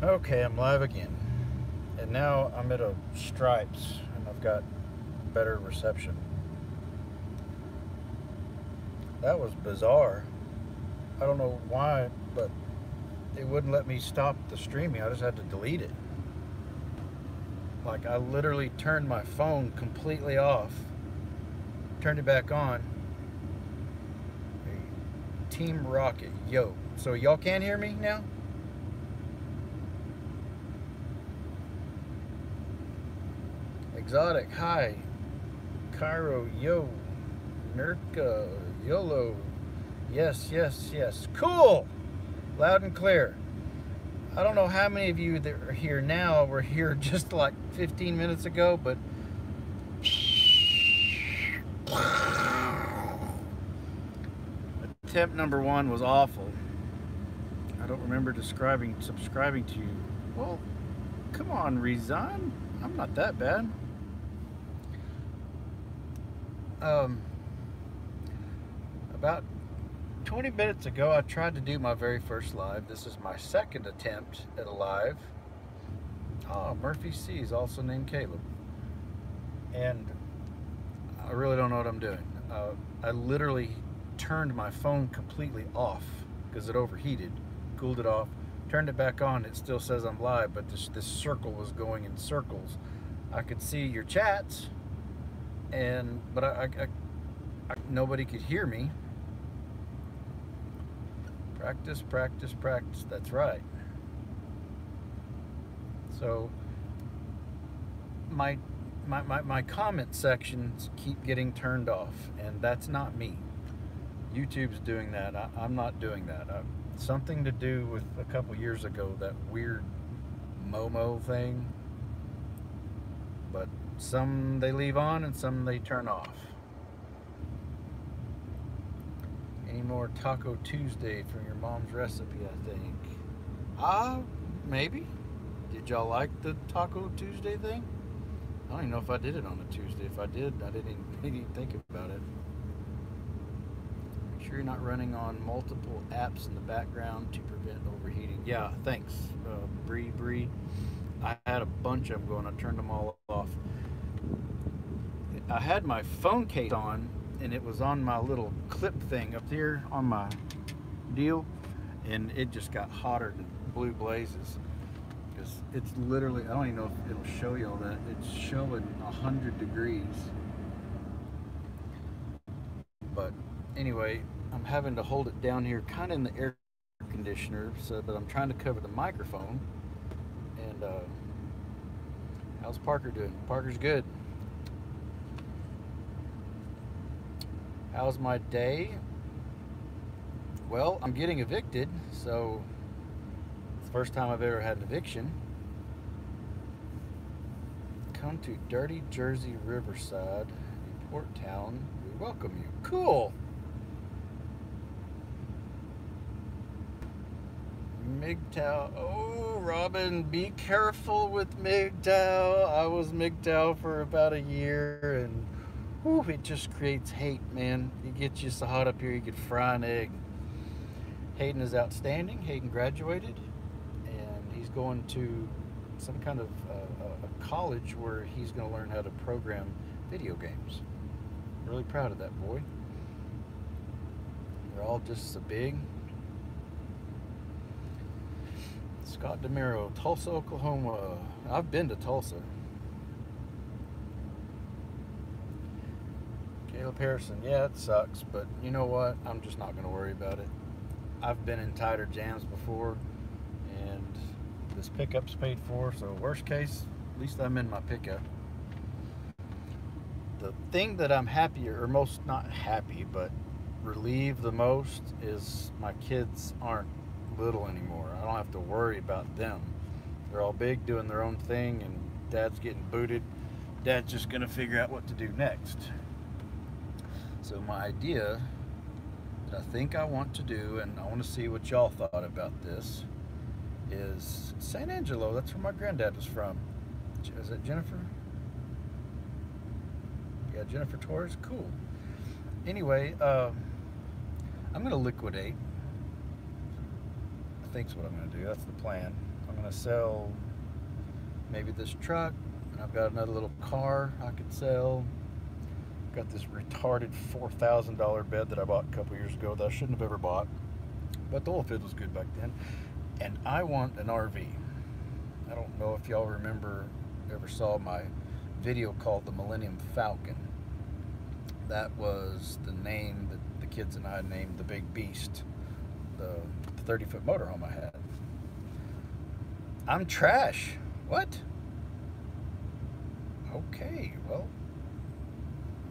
Okay, I'm live again. And now I'm at a Stripes and I've got better reception. That was bizarre. I don't know why, but it wouldn't let me stop the streaming. I just had to delete it. Like I literally turned my phone completely off, turned it back on. Team Rocket, yo. So y'all can't hear me now? Exotic, hi. Cairo, yo. Nurka, YOLO. Yes, yes, yes. Cool! Loud and clear. I don't know how many of you that are here now were here just like 15 minutes ago, but attempt number one was awful. I don't remember describing subscribing to you. Well, come on, Rezan. I'm not that bad. Um, about 20 minutes ago, I tried to do my very first live. This is my second attempt at a live. Oh, Murphy C is also named Caleb. And I really don't know what I'm doing. Uh, I literally turned my phone completely off because it overheated, cooled it off, turned it back on. It still says I'm live, but this, this circle was going in circles. I could see your chats, and but I, I, I nobody could hear me. Practice, practice, practice. That's right. So my my, my, my comment sections keep getting turned off, and that's not me. YouTube's doing that. I, am not doing that. Uh, something to do with a couple years ago, that weird Momo thing. Some they leave on and some they turn off. Any more Taco Tuesday from your mom's recipe, I think. Ah, uh, maybe. Did y'all like the Taco Tuesday thing? I don't even know if I did it on a Tuesday. If I did, I didn't even, didn't think about it. Make sure you're not running on multiple apps in the background to prevent overheating. Yeah, thanks, uh, Bree Bree. I had a bunch of them going. I turned them all off. I had my phone case on, and it was on my little clip thing up there on my deal, and it just got hotter than blue blazes because it's literally, I don't even know if it'll show you all that. It's showing 100 degrees. But anyway, I'm having to hold it down here kind of in the air conditioner, so but I'm trying to cover the microphone. And uh, how's Parker doing? Parker's good. How's my day? Well, I'm getting evicted, so it's the First time I've ever had an eviction. Come to dirty Jersey Riverside, port town. We welcome you. Cool. MGTOW. Oh, Robin, be careful with MGTOW. I was MGTOW for about a year and whew, it just creates hate, man. It gets you so hot up here you could fry an egg. Hayden is outstanding. Hayden graduated and he's going to some kind of uh, a college where he's going to learn how to program video games. Really proud of that boy. They're all just so big. Scott DeMiro, Tulsa, Oklahoma. I've been to Tulsa. Caleb Harrison, yeah, it sucks, but you know what? I'm just not going to worry about it. I've been in tighter jams before and this pickup's paid for, so worst case, at least I'm in my pickup. The thing that I'm happier, or most not happy, but relieved the most is my kids aren't little anymore. I don't have to worry about them. They're all big, doing their own thing, and dad's getting booted. Dad's just going to figure out what to do next. So, my idea that I think I want to do, and I want to see what y'all thought about this is San Angelo. That's where my granddad was from. Is it Jennifer? Yeah, Jennifer Torres. Cool. Anyway, uh, I'm going to liquidate. I think's what I'm going to do. That's the plan. I'm gonna sell maybe this truck. And I've got another little car I could sell. Got this retarded $4,000 bed that I bought a couple years ago that I shouldn't have ever bought. But the oil field was good back then. And I want an RV. I don't know if y'all remember, ever saw my video called the Millennium Falcon. That was the name that the kids and I named the Big Beast, the 30 foot motorhome I had. I'm trash. What? Okay, well,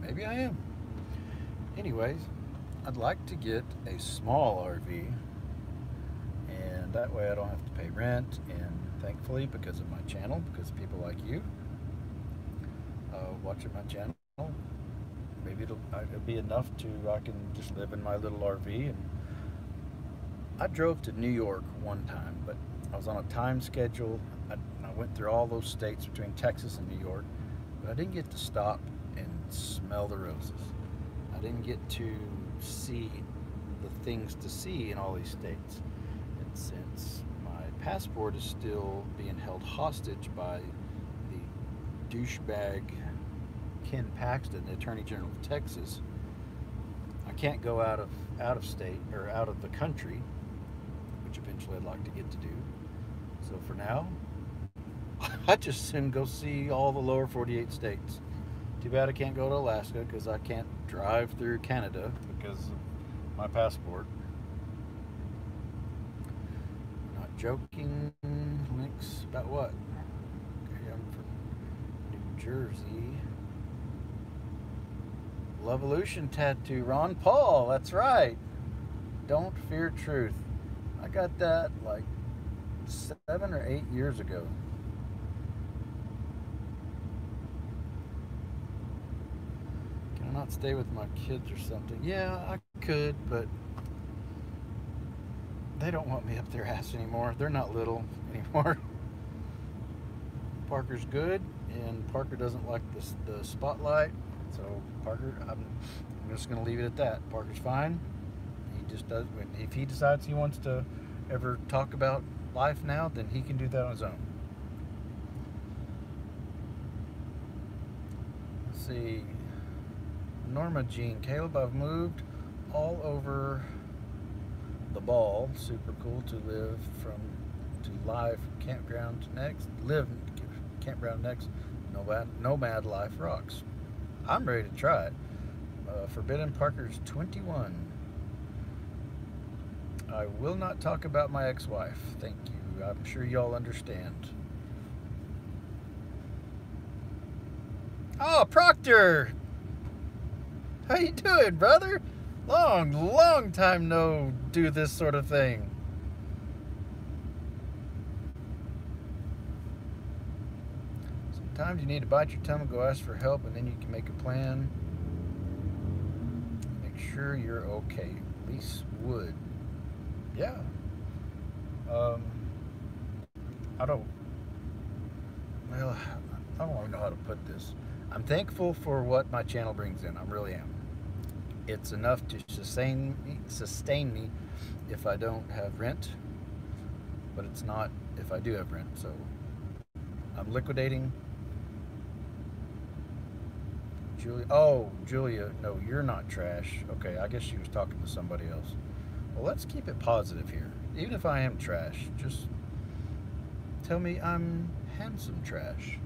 maybe I am. Anyways, I'd like to get a small RV and that way I don't have to pay rent and thankfully because of my channel, because people like you uh, watching my channel, maybe it'll, uh, it'll be enough to I can just live in my little RV and I drove to New York one time, but I was on a time schedule. I, I went through all those states between Texas and New York, but I didn't get to stop and smell the roses. I didn't get to see the things to see in all these states. And since my passport is still being held hostage by the douchebag Ken Paxton, the Attorney General of Texas, I can't go out of out of state or out of the country, which eventually I'd like to get to do. So for now, I just soon go see all the lower 48 states. Too bad I can't go to Alaska because I can't drive through Canada because of my passport. Not joking. Links about what? Okay, I'm from New Jersey. Levolution tattoo, Ron Paul. That's right. Don't fear truth. I got that like seven or eight years ago. Stay with my kids or something? Yeah, I could, but they don't want me up their ass anymore. They're not little anymore. Parker's good, and Parker doesn't like the, the spotlight. So Parker, I'm, I'm just going to leave it at that. Parker's fine. He just does. If he decides he wants to ever talk about life now, then he can do that on his own. Let's see. Norma Jean. Caleb, I've moved all over the ball. Super cool to live from to live from campground next. Live campground next. Nomad, nomad life rocks. I'm ready to try it. Uh, Forbidden Parker's 21. I will not talk about my ex-wife. Thank you. I'm sure y'all understand. Oh, Proctor! How you doing, brother? Long, long time no do this sort of thing. Sometimes you need to bite your tongue and go ask for help, and then you can make a plan. Make sure you're okay. Lease Wood. Yeah. Um, I don't. Well, I don't even know how to put this. I'm thankful for what my channel brings in. I really am. It's enough to sustain me, sustain me if I don't have rent, but it's not if I do have rent. So I'm liquidating. Julia. Oh, Julia. No, you're not trash. Okay, I guess she was talking to somebody else. Well, let's keep it positive here. Even if I am trash, just tell me I'm handsome trash.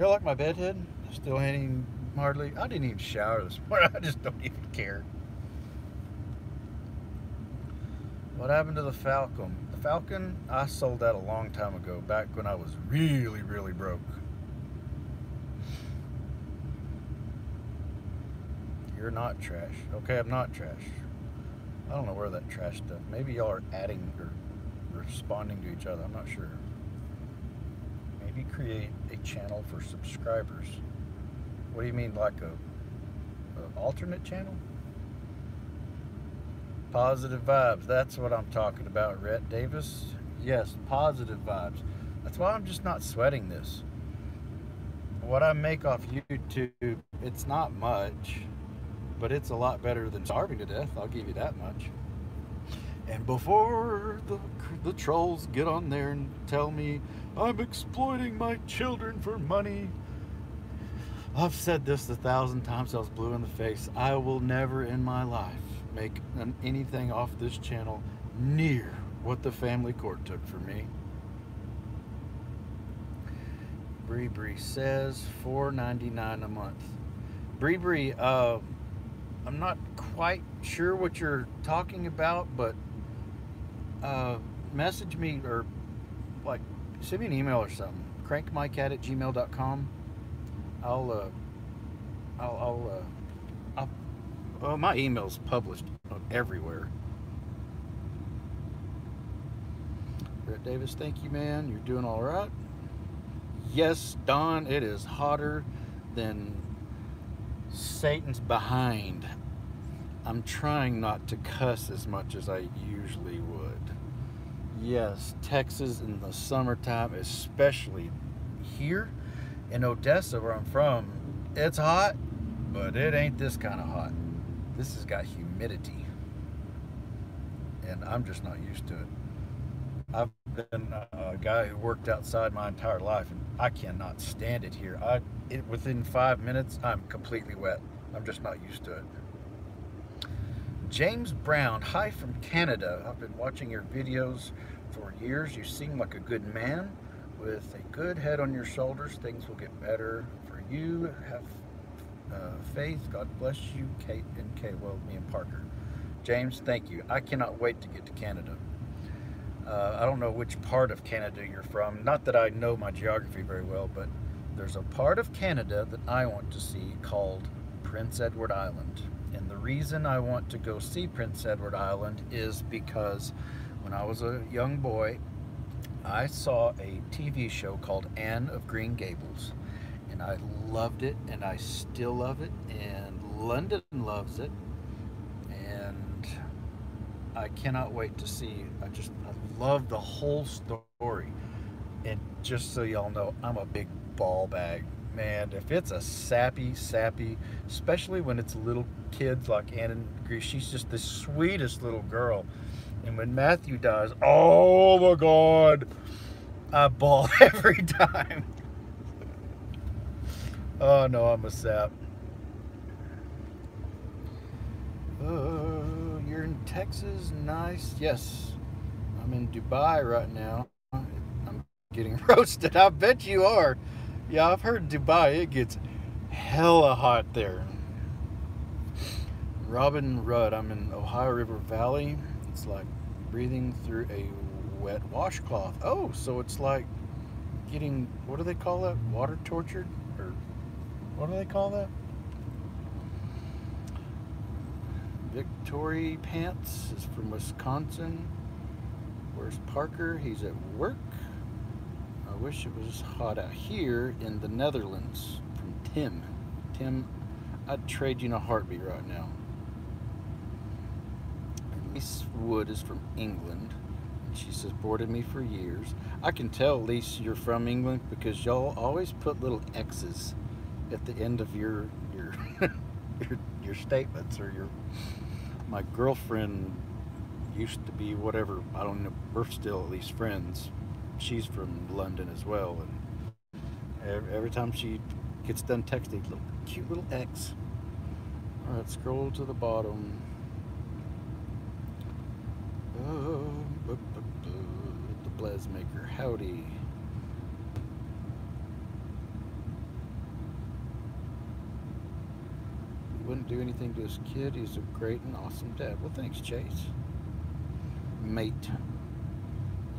You like my bedhead. Still hanging hardly. I didn't even shower this morning. I just don't even care. What happened to the Falcon? The Falcon, I sold that a long time ago, back when I was really, really broke. You're not trash. Okay, I'm not trash. I don't know where that trash stuff. Maybe y'all are adding or responding to each other. I'm not sure. Maybe create a channel for subscribers. What do you mean, like a, a alternate channel? Positive vibes. That's what I'm talking about, Rhett Davis. Yes, positive vibes. That's why I'm just not sweating this. What I make off YouTube, it's not much but it's a lot better than starving to death. I'll give you that much. And before the, the trolls get on there and tell me I'm exploiting my children for money, I've said this a thousand times. I was blue in the face. I will never in my life make an, anything off this channel near what the family court took for me. Bree Bree says $4.99 a month. Bree Bree, uh, I'm not quite sure what you're talking about, but uh, message me or like send me an email or something. Crankmycat at gmail.com. I'll, uh, I'll, I'll, uh, I'll, well, my email's published everywhere. Brett Davis, thank you, man. You're doing all right. Yes, Don, it is hotter than Satan's behind. I'm trying not to cuss as much as I usually would. Yes, Texas in the summertime, especially here in Odessa, where I'm from, it's hot, but it ain't this kind of hot. This has got humidity, and I'm just not used to it. I've been a guy who worked outside my entire life, and I cannot stand it here. I, it, within five minutes, I'm completely wet. I'm just not used to it. James Brown, hi from Canada. I've been watching your videos for years. You seem like a good man with a good head on your shoulders. Things will get better for you. Have uh, faith. God bless you, Kate and Kay. Well, me and Parker. James, thank you. I cannot wait to get to Canada. Uh, I don't know which part of Canada you're from. Not that I know my geography very well, but there's a part of Canada that I want to see called Prince Edward Island. And the reason I want to go see Prince Edward Island is because when I was a young boy, I saw a TV show called Anne of Green Gables. And I loved it, and I still love it, and London loves it. And I cannot wait to see. I just I love the whole story. And just so y'all know, I'm a big ball bag man, if it's a sappy, sappy, especially when it's little kids like Anna Grease, she's just the sweetest little girl. And when Matthew dies, oh my God, I ball every time. oh no, I'm a sap. Oh, you're in Texas, nice. Yes, I'm in Dubai right now. I'm getting roasted. I bet you are. Yeah, I've heard Dubai, it gets hella hot there. Robin Rudd, I'm in Ohio River Valley. It's like breathing through a wet washcloth. Oh, so it's like getting, what do they call that? Water tortured? Or what do they call that? Victory Pants is from Wisconsin. Where's Parker? He's at work I wish it was hot out here in the Netherlands from Tim. Tim, I'd trade you in a heartbeat right now. Lise Wood is from England. She boarded me for years. I can tell, Lise, you're from England because y'all always put little X's at the end of your your your, your statements or your. My girlfriend used to be whatever. I don't know. We're still at least friends she's from London as well, and every time she gets done texting, little cute little X. All right, scroll to the bottom. The Blazmaker, howdy. He wouldn't do anything to his kid. He's a great and awesome dad. Well, thanks, Chase. Mate.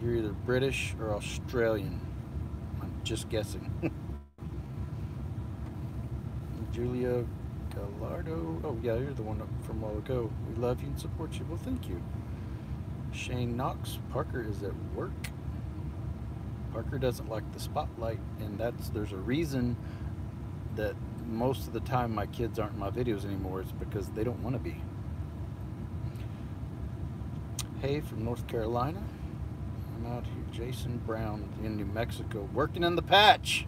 You're either British or Australian. I'm just guessing. Julia Gallardo. Oh, yeah, you're the one from a while ago. We love you and support you. Well, thank you. Shane Knox. Parker is at work. Parker doesn't like the spotlight, and that's there's a reason that most of the time my kids aren't in my videos anymore. It's because they don't want to be. Hey from North Carolina I'm out here. Jason Brown in New Mexico, working in the patch.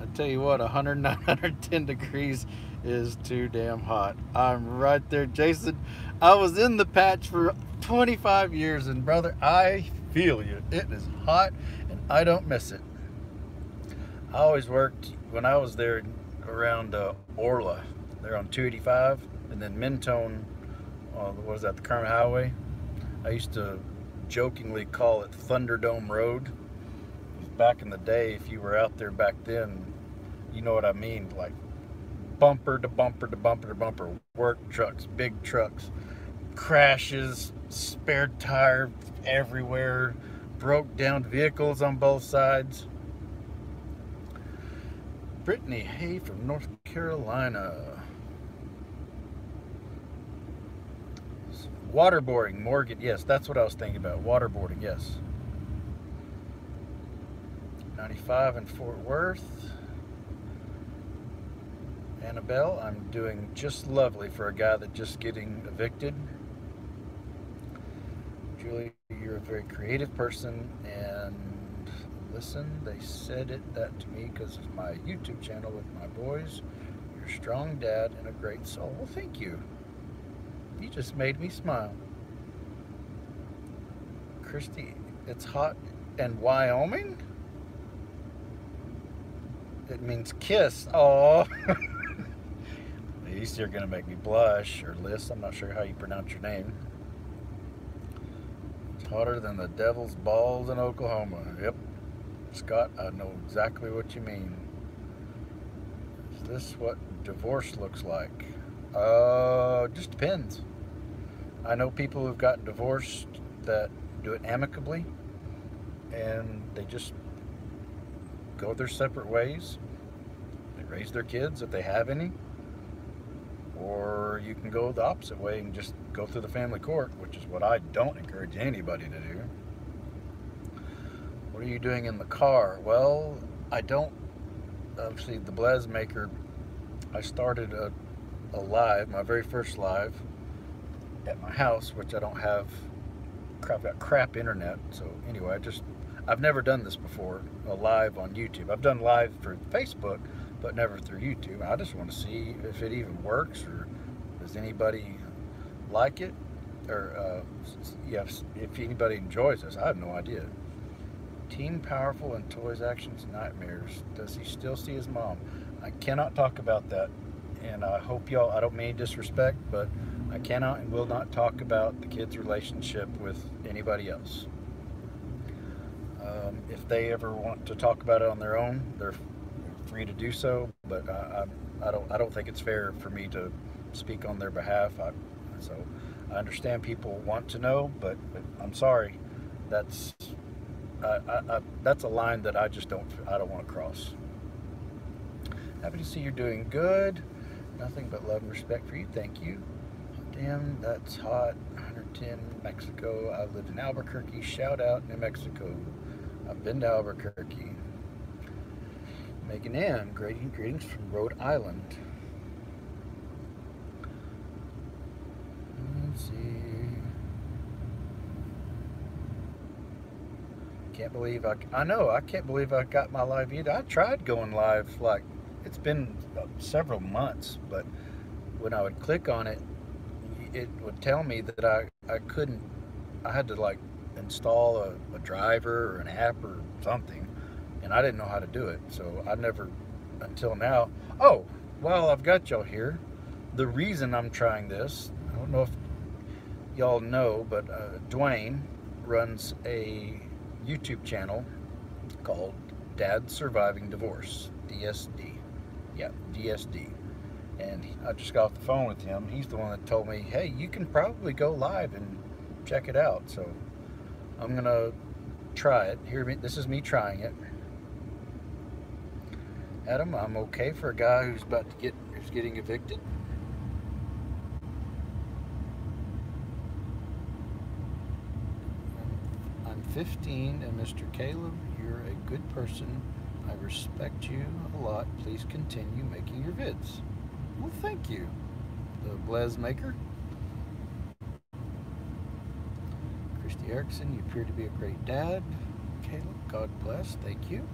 I tell you what, 100, 110 degrees is too damn hot. I'm right there, Jason. I was in the patch for 25 years, and brother, I feel you. It is hot, and I don't miss it. I always worked when I was there around uh, Orla. There on 285, and then Mentone. Uh, what was that? The Kermit Highway. I used to jokingly call it Thunderdome Road. Back in the day, if you were out there back then, you know what I mean. Like bumper to bumper to bumper to bumper, work trucks, big trucks, crashes, spare tire everywhere, broke down vehicles on both sides. Brittany Hay from North Carolina. Waterboarding, Morgan, yes, that's what I was thinking about. Waterboarding, yes. 95 in Fort Worth. Annabelle, I'm doing just lovely for a guy that just getting evicted. Julie, you're a very creative person and listen, they said it that to me because of my YouTube channel with my boys. You're a strong dad and a great soul. Well, thank you. You just made me smile. Christy, it's hot in Wyoming? It means kiss. Oh. At least you're going to make me blush, or Liz, I'm not sure how you pronounce your name. Hotter than the devil's balls in Oklahoma. Yep. Scott, I know exactly what you mean. Is this what divorce looks like? Uh, just depends. I know people who've gotten divorced that do it amicably and they just go their separate ways. They raise their kids if they have any. Or you can go the opposite way and just go through the family court, which is what I don't encourage anybody to do. What are you doing in the car? Well, I don't. Obviously, the Blaz Maker, I started a, a live, my very first live, at my house, which I don't have. I've got crap internet. So, anyway, I just. I've never done this before, a live on YouTube. I've done live through Facebook, but never through YouTube. I just want to see if it even works or does anybody like it or uh, yeah, if anybody enjoys this. I have no idea. Teen Powerful and Toys Actions Nightmares. Does he still see his mom? I cannot talk about that. And I hope y'all, I don't mean disrespect, but I cannot and will not talk about the kid's relationship with anybody else. Um, if they ever want to talk about it on their own, they're free to do so. But I, I, I don't, I don't think it's fair for me to speak on their behalf. I, so I understand people want to know, but, but I'm sorry. That's I, I, that's a line that I just don't I don't want to cross. Happy to see you're doing good. Nothing but love and respect for you. Thank you. Damn, that's hot. 110 Mexico. I've lived in Albuquerque. Shout out New Mexico. I've been to Albuquerque. Megan Ann, greeting, greetings from Rhode Island. See. can't believe I, I know, I can't believe I got my live either. I tried going live, like, it's been uh, several months, but when I would click on it, it would tell me that I, I couldn't, I had to like install a, a driver or an app or something, and I didn't know how to do it. So I never, until now, oh, well, I've got y'all here. The reason I'm trying this, I don't know if y'all know, but uh, Dwayne runs a YouTube channel called Dad Surviving Divorce, DSD. Yeah, DSD. And I just got off the phone with him. He's the one that told me, hey, you can probably go live and check it out. So I'm going to try it. Here, this is me trying it. Adam, I'm okay for a guy who's about to get, who's getting evicted. 15, and Mr. Caleb, you're a good person. I respect you a lot. Please continue making your vids. Well, thank you, the Blaze Maker. Christy Erickson, you appear to be a great dad. Caleb, God bless. Thank you.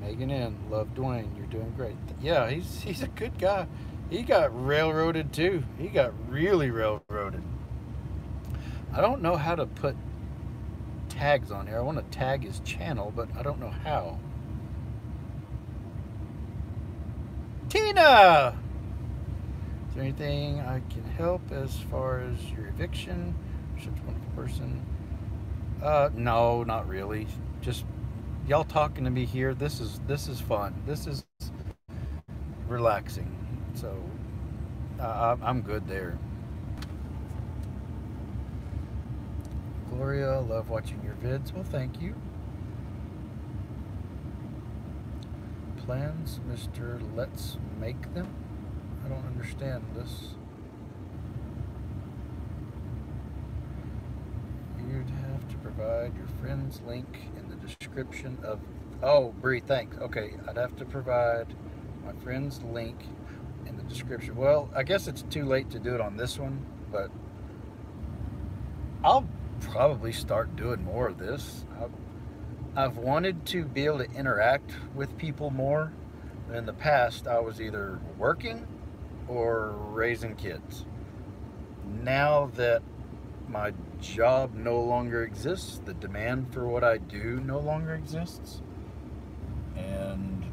Megan in love Dwayne. You're doing great. Yeah, he's he's a good guy. He got railroaded too. He got really railroaded. I don't know how to put tags on here. I want to tag his channel, but I don't know how. Tina! Is there anything I can help as far as your eviction? Such wonderful person. Uh, no, not really. Just y'all talking to me here. This is this is fun. This is relaxing. So uh, I'm good there. Gloria, love watching your vids. Well, thank you. Plans, Mr. Let's make them? I don't understand this. You'd have to provide your friend's link in the description of... Oh, Bree, thanks. Okay, I'd have to provide my friend's link description. Well, I guess it's too late to do it on this one, but I'll probably start doing more of this. I've, I've wanted to be able to interact with people more. In the past, I was either working or raising kids. Now that my job no longer exists, the demand for what I do no longer exists, and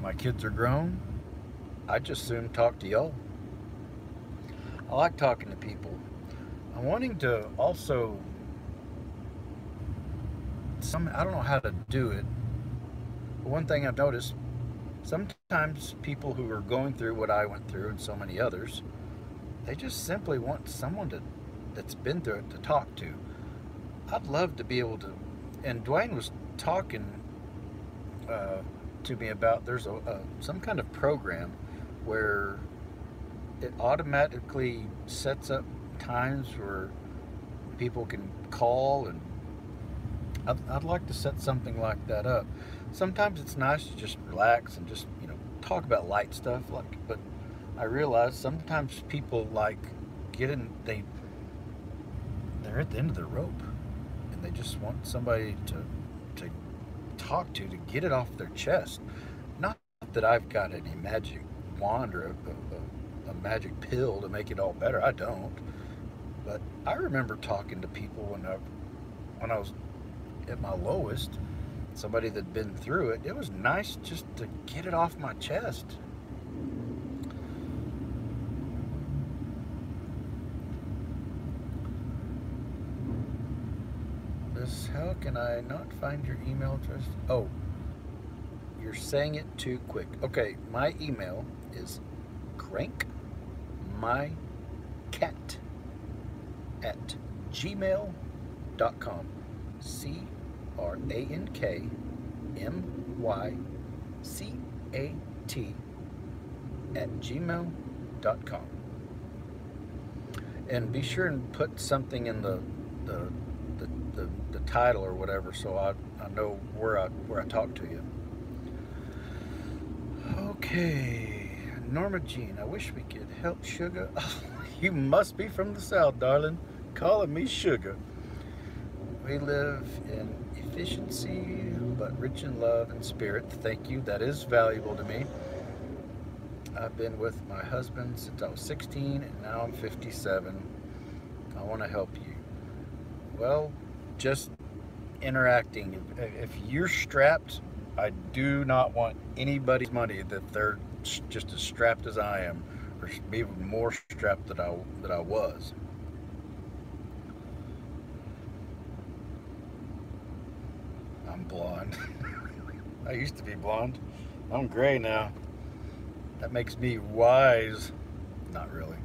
my kids are grown, I just soon talk to y'all. I like talking to people. I'm wanting to also some I don't know how to do it. But one thing I've noticed sometimes people who are going through what I went through and so many others, they just simply want someone to that's been through it to talk to. I'd love to be able to and Dwayne was talking uh, to me about there's a, a some kind of program where it automatically sets up times where people can call and I'd, I'd, like to set something like that up. Sometimes it's nice to just relax and just, you know, talk about light stuff like but I realize sometimes people like get in they they're at the end of their rope and they just want somebody to to talk to to get it off their chest. Not that I've got any magic wand or a, a, a magic pill to make it all better. I don't. But I remember talking to people when I, when I was at my lowest, somebody that'd been through it. It was nice just to get it off my chest. This, how can I not find your email address? Oh, you're saying it too quick. Okay, my email is crank my cat at gmail.com. C R A N K M Y C A T at gmail.com. And be sure and put something in the, the, the, the, the title or whatever so I, I know where I, where I talk to you. Okay, Norma Jean, I wish we could help Sugar. Oh, you must be from the South, darling calling me sugar. We live in efficiency, but rich in love and spirit. Thank you. That is valuable to me. I've been with my husband since I was 16, and now I'm 57. I want to help you. Well, just interacting. If you're strapped, I do not want anybody's money that they're just as strapped as I am, or even more strapped that I that I was. I'm blonde. I used to be blonde. I'm gray now. That makes me wise. Not really.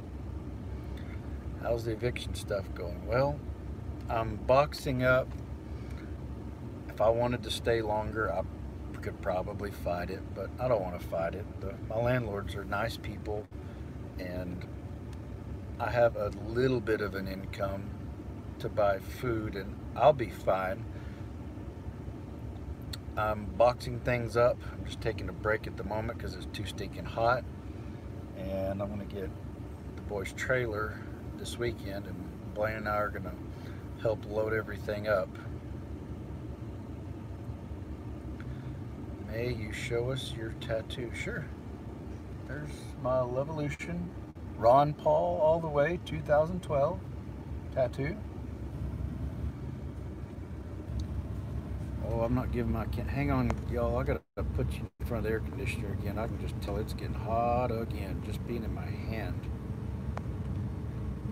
How's the eviction stuff going? Well, I'm boxing up. If I wanted to stay longer, I could probably fight it, but I don't want to fight it. The, my landlords are nice people, and I have a little bit of an income to buy food, and I'll be fine. I'm boxing things up. I'm just taking a break at the moment because it's too stinking hot. And I'm going to get the boys' trailer this weekend, and Blaine and I are going to help load everything up. May you show us your tattoo? Sure. There's my Levolution. Ron Paul all the way, 2012 tattoo. Oh, I'm not giving my can. hang on, y'all. I gotta put you in front of the air conditioner again. I can just tell it's getting hot again, just being in my hand.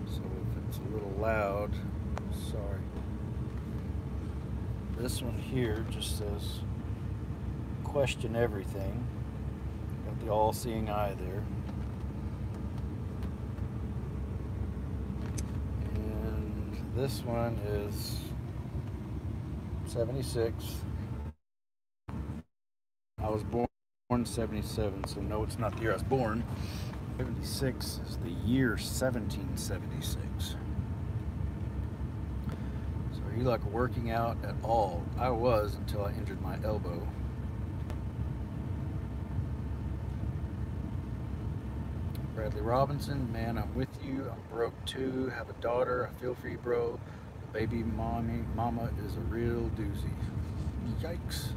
So if it's a little loud, sorry. This one here just says question everything. Got the all-seeing eye there. And this one is 76. I was born 77, so no, it's not the year I was born. 76 is the year 1776. So are you like working out at all? I was until I injured my elbow. Bradley Robinson, man, I'm with you. I'm broke too. Have a daughter. I feel for you, bro. Baby mommy, mama is a real doozy. Yikes.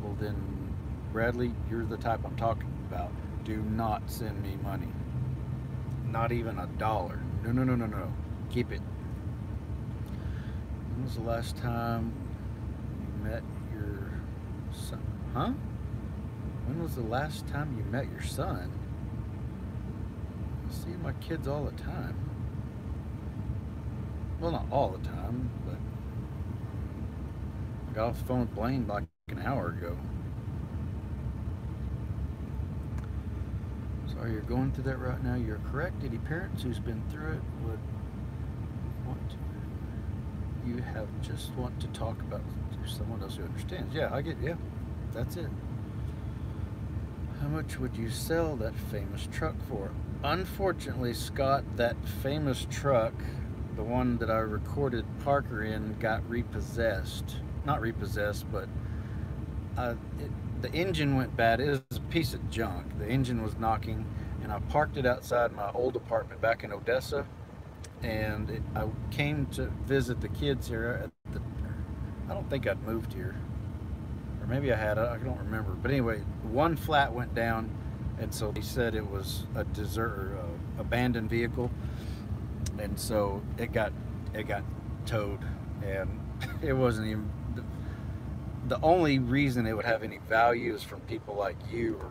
Well then, Bradley, you're the type I'm talking about. Do not send me money. Not even a dollar. No, no, no, no, no. Keep it. When was the last time you met your son? Huh? When was the last time you met your son? My kids all the time. Well, not all the time, but I got off the phone with Blaine like an hour ago. Sorry you're going through that right now. You're correct. Any parents who's been through it would want to. You have just want to talk about someone else who understands. Yeah, I get. Yeah, that's it. How much would you sell that famous truck for? Unfortunately, Scott, that famous truck the one that I recorded Parker in got repossessed. Not repossessed, but uh, it, the engine went bad. It was a piece of junk. The engine was knocking, and I parked it outside my old apartment back in Odessa. And it, I came to visit the kids here. The, I don't think I'd moved here, or maybe I had. I don't remember. But anyway, one flat went down, and so he said it was a desert, uh, abandoned vehicle. And so it got it got towed, and it wasn't even the, only reason it would have any value is from people like you or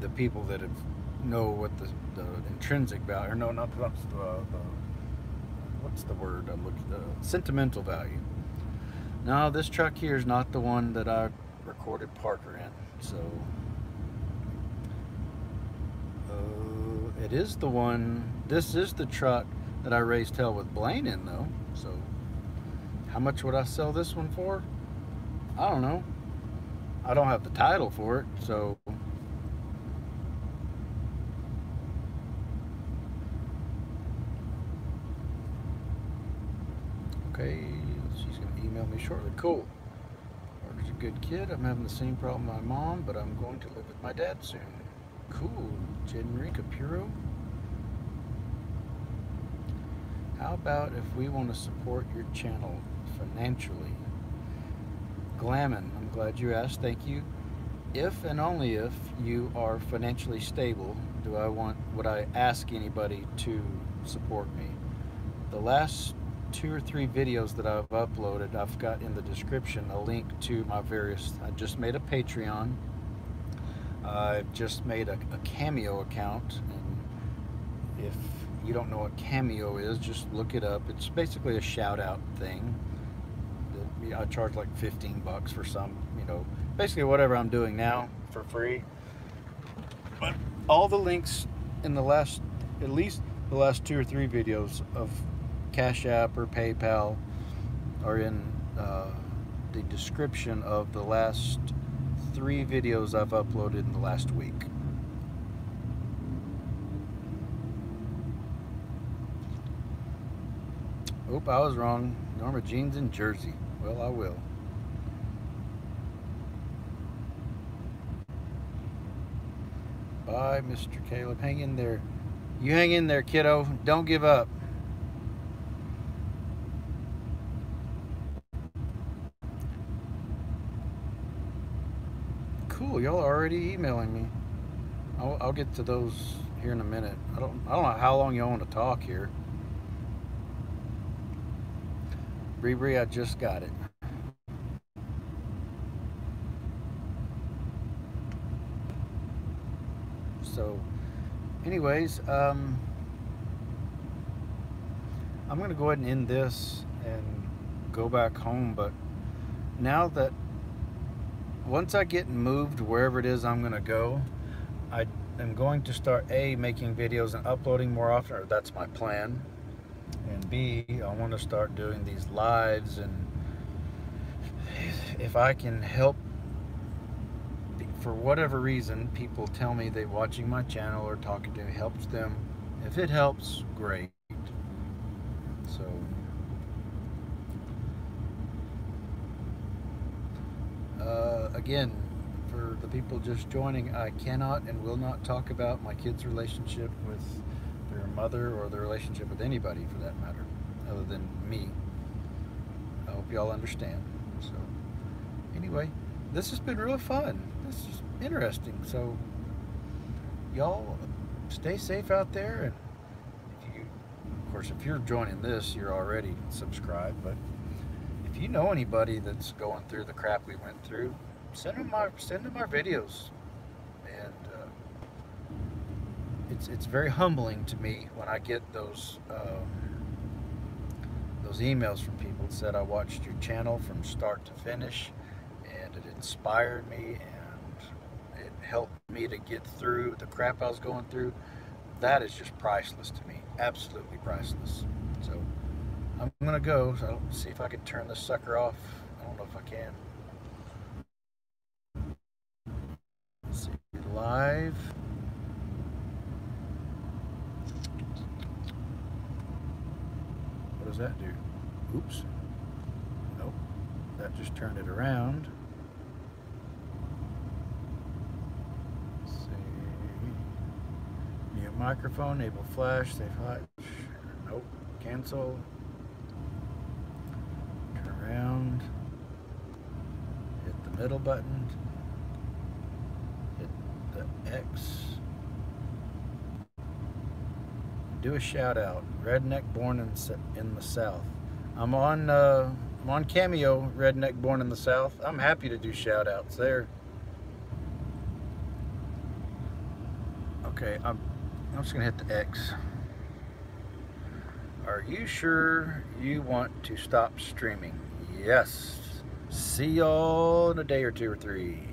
the people that have know what the, the intrinsic value or no not the, the what's the word I look the sentimental value. Now this truck here is not the one that I recorded Parker in, so it is the one. This is the truck that I raised hell with Blaine in though. So how much would I sell this one for? I don't know. I don't have the title for it, so Okay, she's gonna email me shortly. Cool. Parker's a good kid. I'm having the same problem my mom, but I'm going to live with my dad soon. Cool. Jenrica Puro. How about if we want to support your channel financially? Glamon, I'm glad you asked. Thank you. If and only if you are financially stable, do I want would I ask anybody to support me? The last two or three videos that I've uploaded, I've got in the description a link to my various. I just made a Patreon. I've just made a, a Cameo account, and if you don't know what Cameo is, just look it up. It's basically a shout out thing. I charge like 15 bucks for some, you know, basically whatever I'm doing now for free. But all the links in the last, at least the last two or three videos of Cash App or PayPal are in uh, the description of the last three videos I've uploaded in the last week. Oop, I was wrong. Norma Jean's in Jersey. Well, I will. Bye, Mr. Caleb. Hang in there. You hang in there, kiddo. Don't give up. Cool. Y'all are already emailing me. I'll, I'll get to those here in a minute. I don't I don't know how long y'all want to talk here. Bree Bree, I just got it. So, anyways, um, I'm going to go ahead and end this and go back home. But now that once I get moved wherever it is I'm going to go, I am going to start A, making videos and uploading more often, or that's my plan. And B, I want to start doing these lives and if I can help for whatever reason, people tell me they watching my channel or talking to me helps them. If it helps, great. So uh, again, for the people just joining, I cannot and will not talk about my kids' relationship with their mother or their relationship with anybody for that matter, other than me. I hope y'all understand. So anyway, this has been really fun this is interesting. So, y'all stay safe out there. And you, of course, if you're joining this, you're already subscribed. But if you know anybody that's going through the crap we went through, send them our send them our videos. And uh, it's it's very humbling to me when I get those. Um, those emails from people that said I watched your channel from start to finish and it inspired me and it helped me to get through the crap I was going through, that is just priceless to me. Absolutely priceless. So I'm going to go. So see if I can turn this sucker off. I don't know if I can. Let's see. Live. What does that do? Oops. Nope. That just turned it around. microphone, enable flash, safe hot. Nope. Cancel. Turn around. Hit the middle button. X. Do a shout out. Redneck born in in the South. I'm on uh, I'm on Cameo. Redneck born in the South. I'm happy to do shout outs there. Okay, I'm I'm just to hit the X. Are you sure you want to stop streaming? Yes. See y'all in a day or two or three.